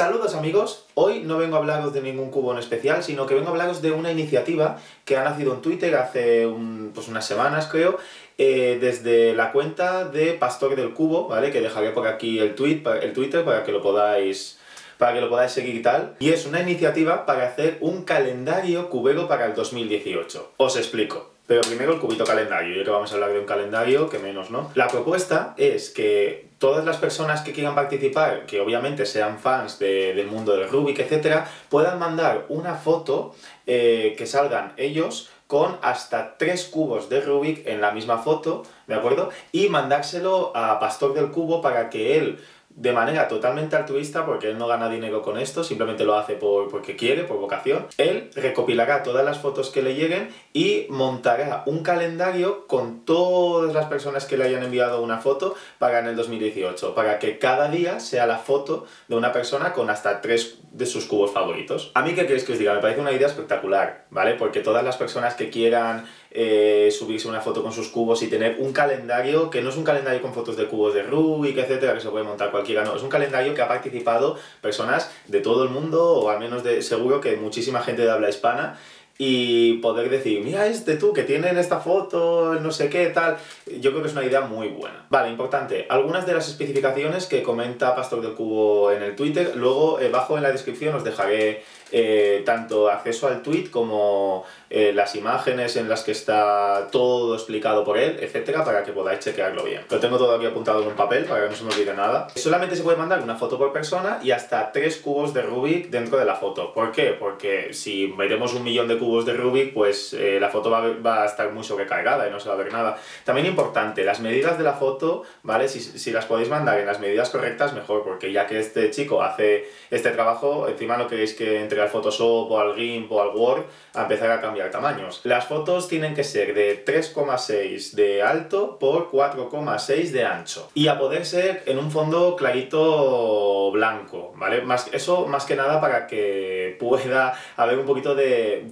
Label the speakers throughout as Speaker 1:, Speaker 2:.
Speaker 1: Saludos amigos, hoy no vengo a hablaros de ningún cubo en especial, sino que vengo a hablaros de una iniciativa que ha nacido en Twitter hace pues unas semanas creo, eh, desde la cuenta de Pastor del Cubo, ¿vale? Que dejaré por aquí el, tweet, el Twitter para que lo podáis para que lo podáis seguir y tal. Y es una iniciativa para hacer un calendario cubero para el 2018. Os explico. Pero primero el cubito calendario, ya que vamos a hablar de un calendario, que menos, ¿no? La propuesta es que todas las personas que quieran participar, que obviamente sean fans del mundo del Rubik, etc., puedan mandar una foto eh, que salgan ellos con hasta tres cubos de Rubik en la misma foto, ¿de acuerdo? Y mandárselo a Pastor del Cubo para que él de manera totalmente altruista, porque él no gana dinero con esto, simplemente lo hace por, porque quiere, por vocación. Él recopilará todas las fotos que le lleguen y montará un calendario con todas las personas que le hayan enviado una foto para en el 2018, para que cada día sea la foto de una persona con hasta tres de sus cubos favoritos. A mí, ¿qué queréis que os diga? Me parece una idea espectacular, ¿vale? Porque todas las personas que quieran eh, subirse una foto con sus cubos y tener un calendario, que no es un calendario con fotos de cubos de Rubik, etcétera, que se puede montar cualquiera, no, es un calendario que ha participado personas de todo el mundo, o al menos de seguro que muchísima gente de habla hispana, y poder decir, mira este tú que tienen esta foto, no sé qué, tal. Yo creo que es una idea muy buena. Vale, importante, algunas de las especificaciones que comenta Pastor del Cubo en el Twitter, luego eh, bajo en la descripción os dejaré eh, tanto acceso al tweet como eh, las imágenes en las que está todo explicado por él, etcétera, para que podáis chequearlo bien. Lo tengo todo aquí apuntado en un papel para que no se me olvide nada. Solamente se puede mandar una foto por persona y hasta tres cubos de Rubik dentro de la foto. ¿Por qué? Porque si metemos un millón de cubos de Rubik, pues eh, la foto va, a estar muy sobrecargada y no se va a ver nada. También importante, las medidas de la foto, ¿vale? Si, las podéis mandar en las medidas correctas, mejor, porque ya que este chico hace este trabajo, encima no queréis que entre al Photoshop o al GIMP o al Word a empezar a cambiar tamaños. Las fotos tienen que ser de 3,6 de alto por 4,6 de ancho. Y a poder ser en un fondo clarito blanco, ¿vale? Más, eso más que nada para que pueda haber un poquito de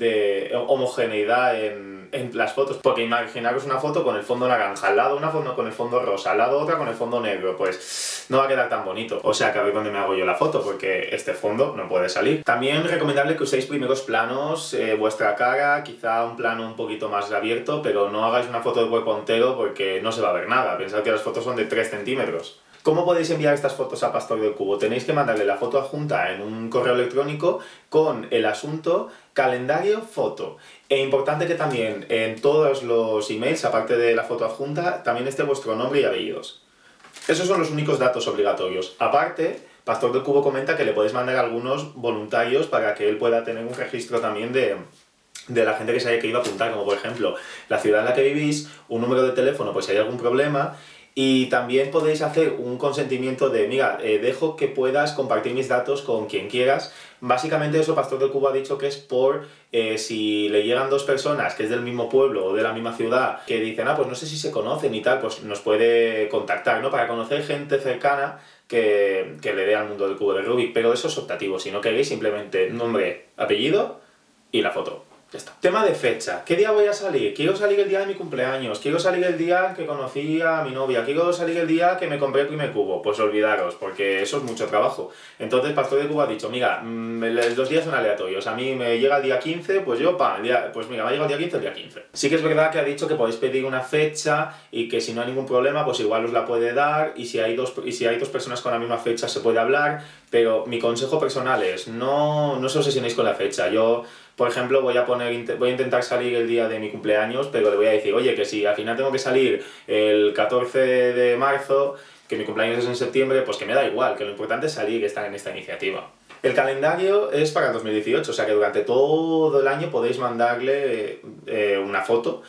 Speaker 1: homogeneidad en en las fotos, porque imaginaros una foto con el fondo naranja, al lado una foto con el fondo rosa, al lado otra con el fondo negro, pues no va a quedar tan bonito. O sea que a ver dónde me hago yo la foto, porque este fondo no puede salir. También recomendable que uséis primeros planos, eh, vuestra cara, quizá un plano un poquito más abierto, pero no hagáis una foto de cuerpo entero porque no se va a ver nada. Pensad que las fotos son de 3 centímetros. ¿Cómo podéis enviar estas fotos a Pastor del Cubo? Tenéis que mandarle la foto adjunta en un correo electrónico con el asunto calendario foto. E importante que también en todos los emails, aparte de la foto adjunta, también esté vuestro nombre y apellidos. Esos son los únicos datos obligatorios. Aparte, Pastor del Cubo comenta que le podéis mandar algunos voluntarios para que él pueda tener un registro también de, de la gente que se haya querido apuntar, como por ejemplo la ciudad en la que vivís, un número de teléfono, pues si hay algún problema, y también podéis hacer un consentimiento de, mira, eh, dejo que puedas compartir mis datos con quien quieras. Básicamente eso Pastor del Cubo ha dicho que es por eh, si le llegan dos personas que es del mismo pueblo o de la misma ciudad que dicen, ah, pues no sé si se conocen y tal, pues nos puede contactar, ¿no? Para conocer gente cercana que, que le dé al mundo del cubo de Rubik. Pero eso es optativo, si no queréis simplemente nombre, apellido y la foto. Tema de fecha. ¿Qué día voy a salir? Quiero salir el día de mi cumpleaños. Quiero salir el día que conocí a mi novia. Quiero salir el día que me compré el primer cubo. Pues olvidaros, porque eso es mucho trabajo. Entonces Pastor de Cubo ha dicho, mira, mm, los días son aleatorios. A mí me llega el día 15, pues yo, pa, el día, pues mira, me ha llegado el día 15, el día 15. Sí que es verdad que ha dicho que podéis pedir una fecha y que si no hay ningún problema, pues igual os la puede dar. Y si hay dos, y si hay dos personas con la misma fecha, se puede hablar. Pero mi consejo personal es, no, no os obsesionéis con la fecha. Yo por ejemplo, voy a, poner, voy a intentar salir el día de mi cumpleaños, pero le voy a decir, oye, que si al final tengo que salir el 14 de marzo, que mi cumpleaños es en septiembre, pues que me da igual, que lo importante es salir y estar en esta iniciativa. El calendario es para el 2018, o sea que durante todo el año podéis mandarle eh, una foto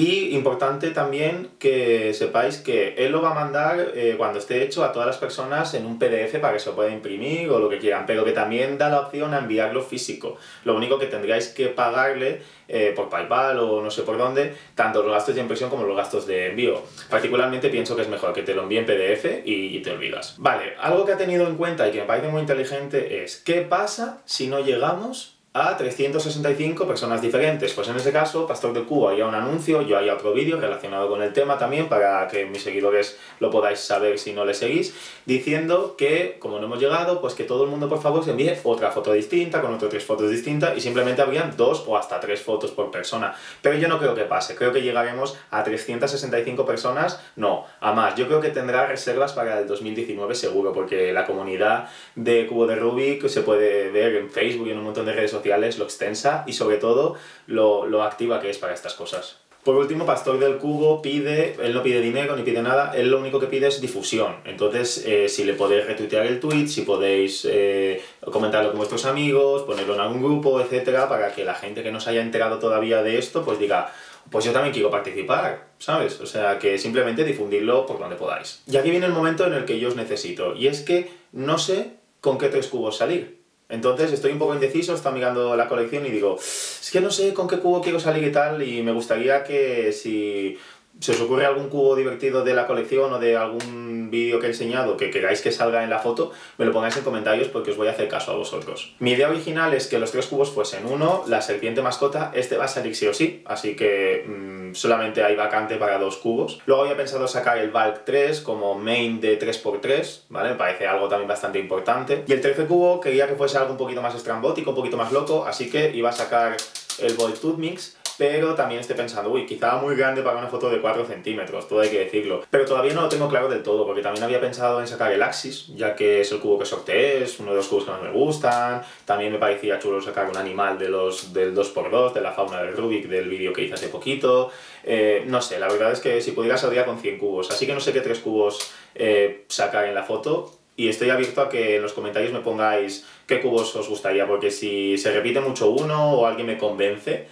Speaker 1: y importante también que sepáis que él lo va a mandar eh, cuando esté hecho a todas las personas en un PDF para que se lo pueda imprimir o lo que quieran, pero que también da la opción a enviarlo físico. Lo único que tendríais que pagarle eh, por PayPal o no sé por dónde, tanto los gastos de impresión como los gastos de envío. Particularmente pienso que es mejor que te lo envíe en PDF y, y te olvidas. Vale, algo que ha tenido en cuenta y que me parece muy inteligente es ¿qué pasa si no llegamos a 365 personas diferentes. Pues en ese caso, Pastor del Cubo haría un anuncio, yo haría otro vídeo relacionado con el tema también para que mis seguidores lo podáis saber si no le seguís, diciendo que, como no hemos llegado, pues que todo el mundo por favor se envíe otra foto distinta, con otras tres fotos distintas y simplemente habrían dos o hasta tres fotos por persona. Pero yo no creo que pase, creo que llegaremos a 365 personas, no, a más. Yo creo que tendrá reservas para el 2019 seguro, porque la comunidad de Cubo de Rubik se puede ver en Facebook y en un montón de redes sociales lo extensa y sobre todo lo, activa que es para estas cosas. Por último, Pastor del Cubo pide, él no pide dinero ni pide nada, él lo único que pide es difusión. Entonces, eh, si le podéis retuitear el tweet, si podéis eh, comentarlo con vuestros amigos, ponerlo en algún grupo, etcétera, para que la gente que no se haya enterado todavía de esto, pues diga, pues yo también quiero participar, ¿sabes? O sea, que simplemente difundirlo por donde podáis. Y aquí viene el momento en el que yo os necesito, y es que no sé con qué tres cubos salir. Entonces estoy un poco indeciso, estoy mirando la colección y digo, es que no sé con qué cubo quiero salir y tal, y me gustaría que si se os ocurre algún cubo divertido de la colección o de algún vídeo que he enseñado que queráis que salga en la foto, me lo pongáis en comentarios porque os voy a hacer caso a vosotros. Mi idea original es que los tres cubos fuesen uno, la serpiente mascota, este va a salir sí o sí, así que mm, solamente hay vacante para dos cubos. Luego había pensado sacar el Valk 3 como main de 3x3, ¿vale? Me parece algo también bastante importante. Y el tercer cubo quería que fuese algo un poquito más estrambótico, un poquito más loco, así que iba a sacar el Volt Tooth Mix, pero también estoy pensando, uy, quizá muy grande para una foto de 4 centímetros, todo hay que decirlo. Pero todavía no lo tengo claro del todo, porque también había pensado en sacar el Axis, ya que es el cubo que sorteé, es uno de los cubos que más me gustan. También me parecía chulo sacar un animal de los, del 2x2, de la fauna del Rubik, del vídeo que hice hace poquito. Eh, no sé, la verdad es que si pudiera saldría con 100 cubos, así que no sé qué tres cubos eh, sacar en la foto, y estoy abierto a que en los comentarios me pongáis qué cubos os gustaría, porque si se repite mucho uno o alguien me convence,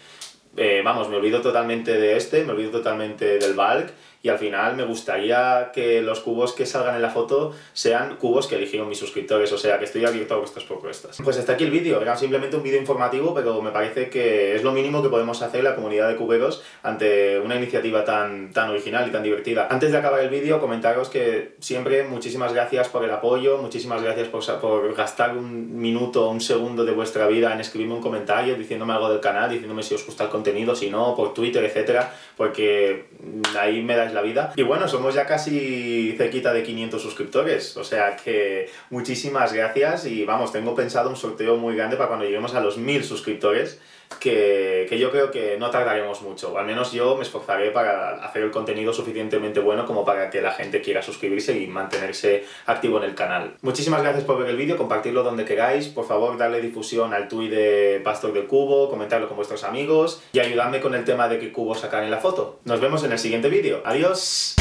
Speaker 1: eh, vamos, me olvido totalmente de este, me olvido totalmente del Valk y al final me gustaría que los cubos que salgan en la foto sean cubos que eligieron mis suscriptores, o sea que estoy abierto a vuestras propuestas. Pues hasta aquí el vídeo, era simplemente un vídeo informativo, pero me parece que es lo mínimo que podemos hacer la comunidad de cuberos ante una iniciativa tan, tan original y tan divertida. Antes de acabar el vídeo, comentaros que siempre muchísimas gracias por el apoyo, muchísimas gracias por, por gastar un minuto, un segundo de vuestra vida en escribirme un comentario, diciéndome algo del canal, diciéndome si os gusta el contenido, si no, por Twitter, etcétera, porque ahí me dais la vida. Y bueno, somos ya casi cerquita de 500 suscriptores, o sea que muchísimas gracias y vamos, tengo pensado un sorteo muy grande para cuando lleguemos a los 1000 suscriptores que, que, yo creo que no tardaremos mucho. Al menos yo me esforzaré para hacer el contenido suficientemente bueno como para que la gente quiera suscribirse y mantenerse activo en el canal. Muchísimas gracias por ver el vídeo, compartirlo donde queráis. Por favor, darle difusión al tuit de Pastor de Cubo, comentarlo con vuestros amigos y ayudarme con el tema de qué cubo sacar en la foto. Nos vemos en el siguiente vídeo. ¡Adiós!